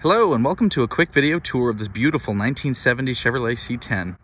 Hello and welcome to a quick video tour of this beautiful 1970 Chevrolet C10.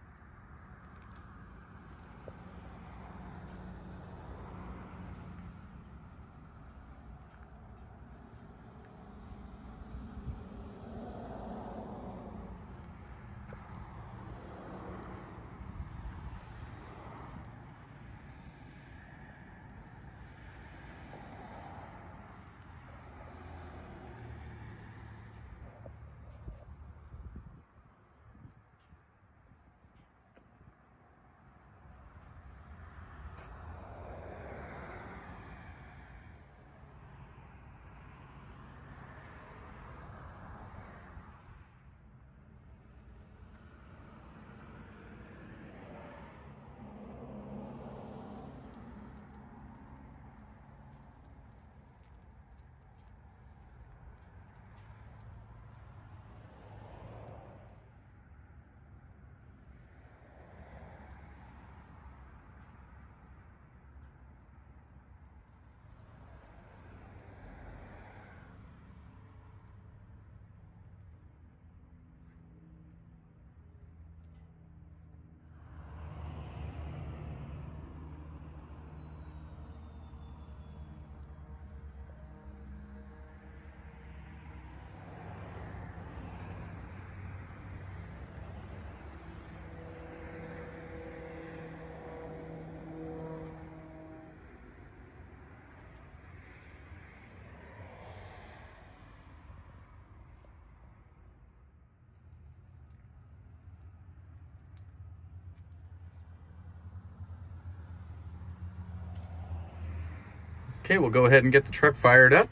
Okay, we'll go ahead and get the truck fired up.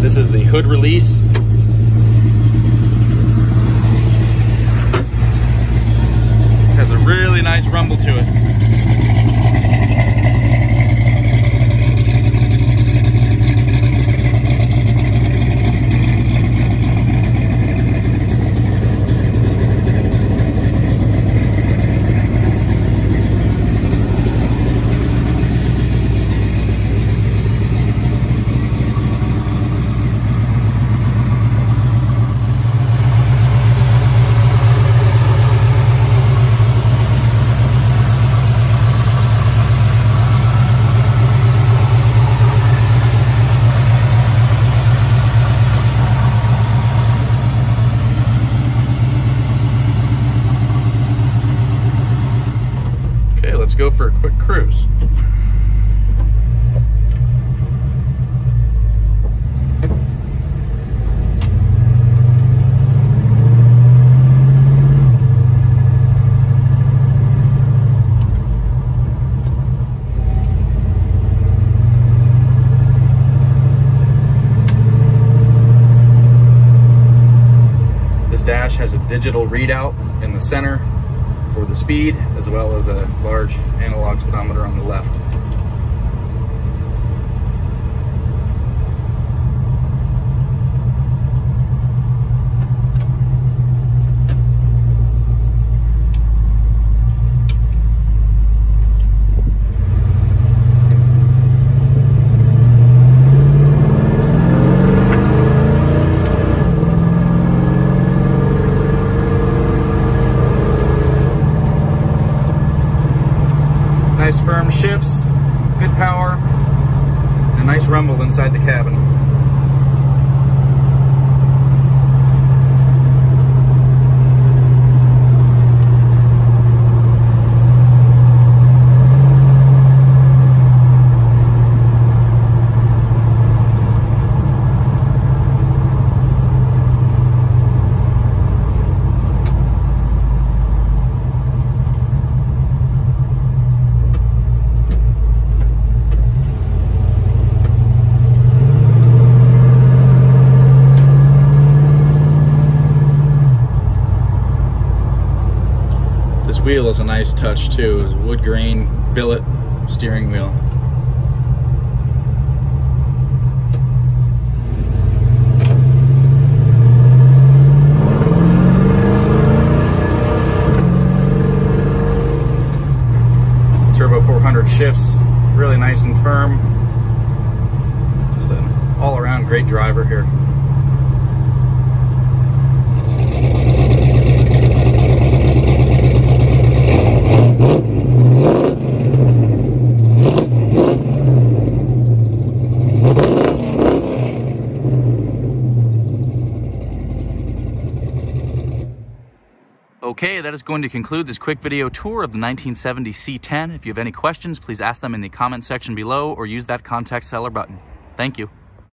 This is the hood release. This has a really nice rumble to it. Okay, let's go for a quick cruise. This dash has a digital readout in the center for the speed, as well as a large analog speedometer on the left. Nice firm shifts, good power, a nice rumble inside the cabin. This wheel is a nice touch too. It's wood grain billet steering wheel. This Turbo 400 shifts really nice and firm. Just an all-around great driver here. Okay, that is going to conclude this quick video tour of the 1970 C10. If you have any questions, please ask them in the comment section below or use that contact seller button. Thank you.